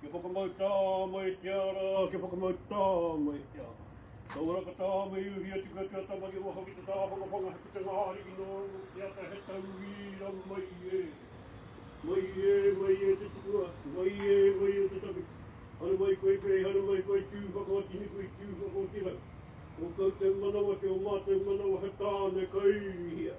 Kia whakamau tāma e te ara, kia whakamau tāma e te ara. Taua raka tāma i uhi atu kei te atama ki waho ki te tāwhanga whangahaki te ngāri ki noa noa ki te ata he tau wīra mai e, mai e, mai e te tuku atu, mai e, mai e te tawhiti. Haere mai koe kei, haere mai koe tū whakaotihi koe tū whakaoti rau. Ko koutou manawa ki o mātou manawa he tāne kai hia.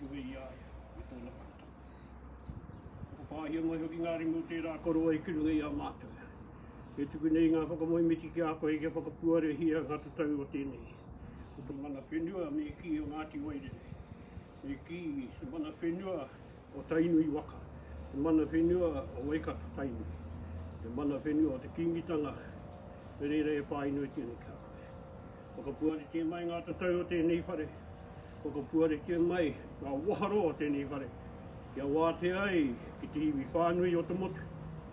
Nui i a ia me tōna kaupapa. Ka whakaaehia mai hoki ngā ringa o tērā korowai ki runga i a mātou. E tuku nei ngā whakamoemiti ki a koe kia whakapuarehia ngā tatau o tēnei, o te mana whenua me kī o Ngāti Wairere, me kī te mana whenua o Tainui waka, te mana whenua o Waikato Tainui, te mana whenua o te Kīngitanga, me reira e whāinoitia nei ki a koe. Whakapuaretia mai ngā tatau o tēnei whare, whakapuaretia mai ngā waharo o tēnei whare, kia wātea ai ki te iwi whānui o te motu,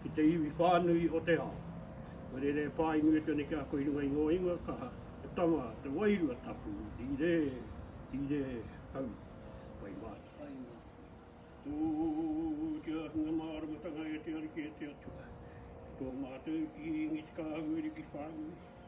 ki te iwi whānui o te ao. Ko reira e pā i muri atu aneke a koe i runga i ngō ingoa kaha, te tama, te wairua tapu, rire, rire, hau, whai mātau. Whai mātau. Ū, te ahunga māramatanga e te Ariki, e te Atua, ki tō mātau kīngi te kāhui riki whānui,